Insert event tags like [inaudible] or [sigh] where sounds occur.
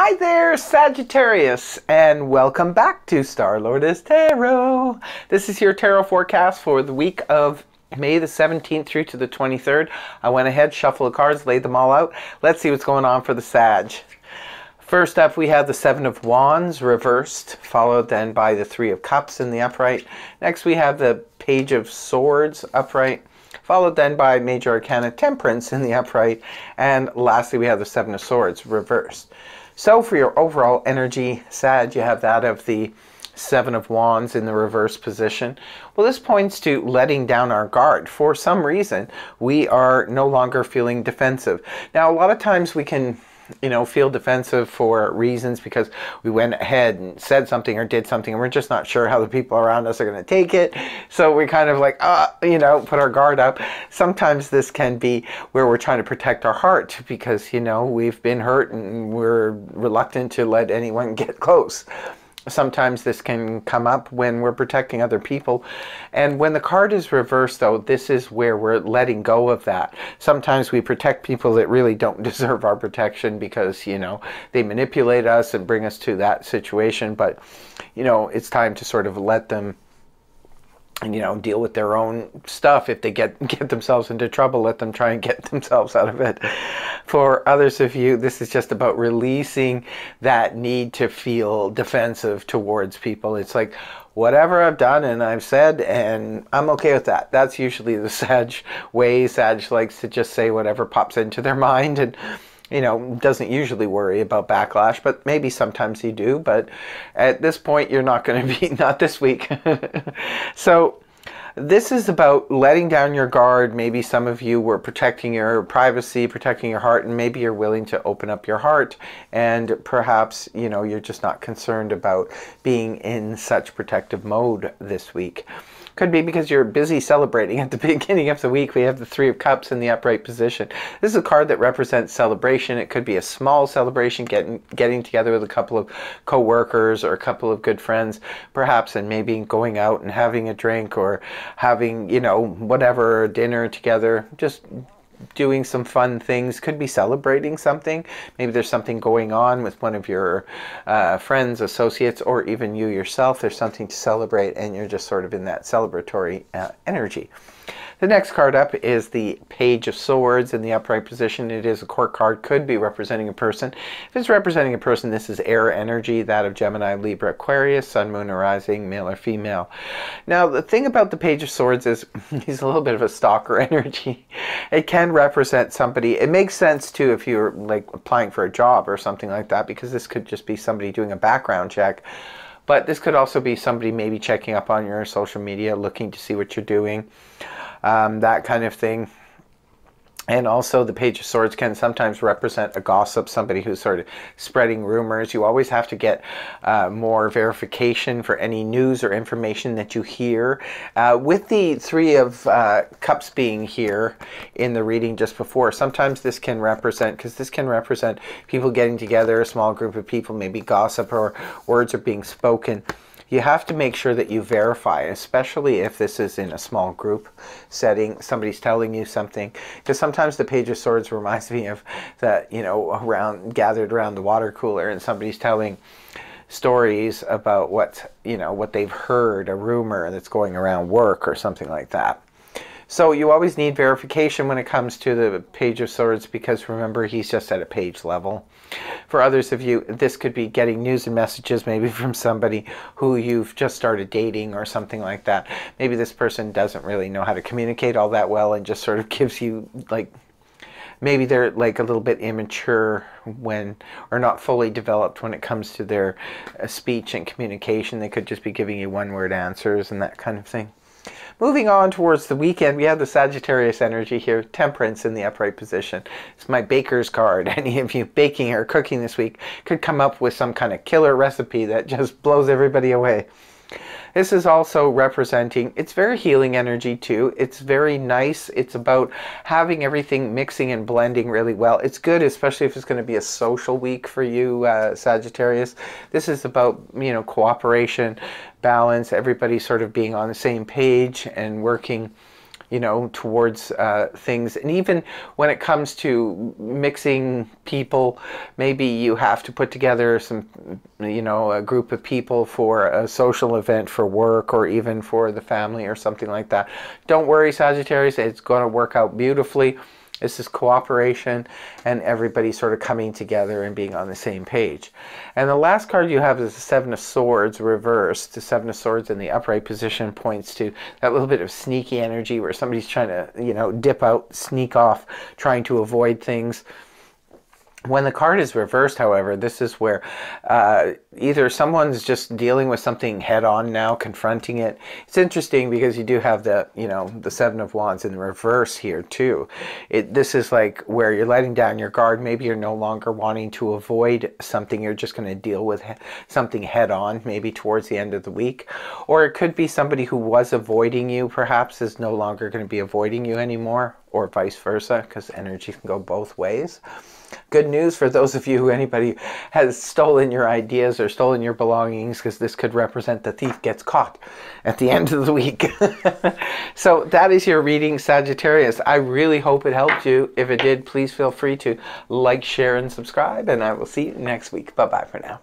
Hi there, Sagittarius, and welcome back to Star Lordess Tarot. This is your tarot forecast for the week of May the 17th through to the 23rd. I went ahead, shuffled the cards, laid them all out. Let's see what's going on for the Sag. First up, we have the Seven of Wands reversed, followed then by the Three of Cups in the upright. Next, we have the Page of Swords upright, followed then by Major Arcana Temperance in the upright. And lastly, we have the Seven of Swords reversed. So for your overall energy, Sag, you have that of the Seven of Wands in the reverse position. Well, this points to letting down our guard. For some reason, we are no longer feeling defensive. Now, a lot of times we can you know, feel defensive for reasons because we went ahead and said something or did something and we're just not sure how the people around us are going to take it. So we kind of like, uh, you know, put our guard up. Sometimes this can be where we're trying to protect our heart because, you know, we've been hurt and we're reluctant to let anyone [laughs] get close sometimes this can come up when we're protecting other people. And when the card is reversed, though, this is where we're letting go of that. Sometimes we protect people that really don't [laughs] deserve our protection because, you know, they manipulate us and bring us to that situation. But, you know, it's time to sort of let them and you know deal with their own stuff if they get [laughs] get themselves into trouble let them try and get [laughs] themselves out of it for others of you this is just about releasing that need to feel defensive towards people it's like whatever I've done and I've said and I'm okay with that that's usually the [laughs] Sag way Sag likes to just say whatever pops into their [laughs] mind and you know, doesn't usually worry about backlash, but maybe sometimes you do. But at this point, you're not going [laughs] to be, not this week. so this is about letting down your guard. Maybe some of you were protecting your privacy, protecting your heart, and maybe you're willing to open up your heart. And perhaps, you know, you're just not concerned about being in such protective mode this week. Could be because you're busy celebrating. At the [laughs] beginning of the week, we have the Three of Cups in the upright position. This is a card that represents celebration. It could be a small celebration, getting getting together with a couple of co-workers or a couple of good friends, perhaps, and maybe going out and having a drink or having, you know, whatever, dinner together. Just doing some fun things. Could be celebrating something. Maybe there's something going on with one of your uh, friends, associates, or even you yourself. There's something to celebrate, and you're just sort of in that celebratory uh, energy. The next card up is the Page of Swords in the upright position. It is a court card, could be representing a person. If it's representing a person, this is air energy, that of Gemini, Libra, Aquarius, Sun, Moon, or Rising, male or female. Now, the thing about the Page of Swords is [laughs] he's a little bit of a stalker [laughs] energy. It can represent somebody. It makes sense, too, if you're like applying for a job or something like that, because this could just be somebody doing a background check. But this could also be somebody maybe checking up on your social media, looking to see what you're doing um, that kind of thing. And also, the Page of Swords can sometimes represent a gossip, somebody who's sort of spreading rumors. You always have to get uh, more verification for any news or information that you hear. Uh, with the Three of uh, Cups being here in the reading just before, sometimes this can represent, because this can represent people getting together, a small group of people, maybe gossip or words are being spoken you have to make sure that you verify, especially if this is in a small group setting, somebody's telling you something. Because sometimes the Page of Swords [laughs] reminds me of that, you know, around gathered around the water cooler and somebody's telling stories about what, you know, what they've heard, a rumor that's going around work or something like that. So you always need verification when it comes to the Page of Swords because remember he's just at a page level. For others of you, this could be getting news and messages maybe [laughs] from somebody who you've just started dating or something like that. Maybe this person doesn't really know how to communicate all that well and just sort of [laughs] gives you like maybe they're like a little bit immature when or not fully developed when it comes to their uh, speech and communication they could just be giving you one word answers and that kind of thing Moving on towards the weekend, we have the Sagittarius energy here, temperance in the upright position. It's my baker's card. [laughs] Any of you baking or cooking this week could come up with some kind of killer recipe that just blows everybody away. This is also representing, it's very healing energy too. It's very nice. It's about having everything mixing and blending really well. It's good, especially if it's going to be a social week for you, uh, Sagittarius. This is about, you know, cooperation, balance, everybody sort of being on the same page and working you know, towards uh, things. And even when it comes to mixing people, maybe you have to put together some, you know, a group of people for a social event for work or even for the family or something like that. Don't worry, Sagittarius, it's going to work out beautifully. This is cooperation and everybody sort of coming together and being on the same page. And the last card you have is the Seven of Swords reversed. The Seven of Swords in the upright position points to that little bit of sneaky energy where somebody's trying to, you know, dip out, sneak off, trying to avoid things. When the card is reversed, however, this is where uh, either someone's just dealing with something head on now, confronting it. It's interesting because you do have the, you know, the Seven of Wands in reverse here too. It, this is like where you're letting down your guard. Maybe you're no longer wanting to avoid something. You're just going to deal with something head on, maybe towards the end of the week. Or it could be somebody who was avoiding you, perhaps, is no longer going to be avoiding you anymore, or vice versa, because energy can go both ways. Good news for those of you who anybody has stolen your ideas or stolen your belongings, because this could represent the thief gets caught at the [laughs] end of the week. [laughs] so that is your reading, Sagittarius. I really hope it helped you. If it did, please feel free to like, share, and subscribe, and I will see you next week. Bye bye for now.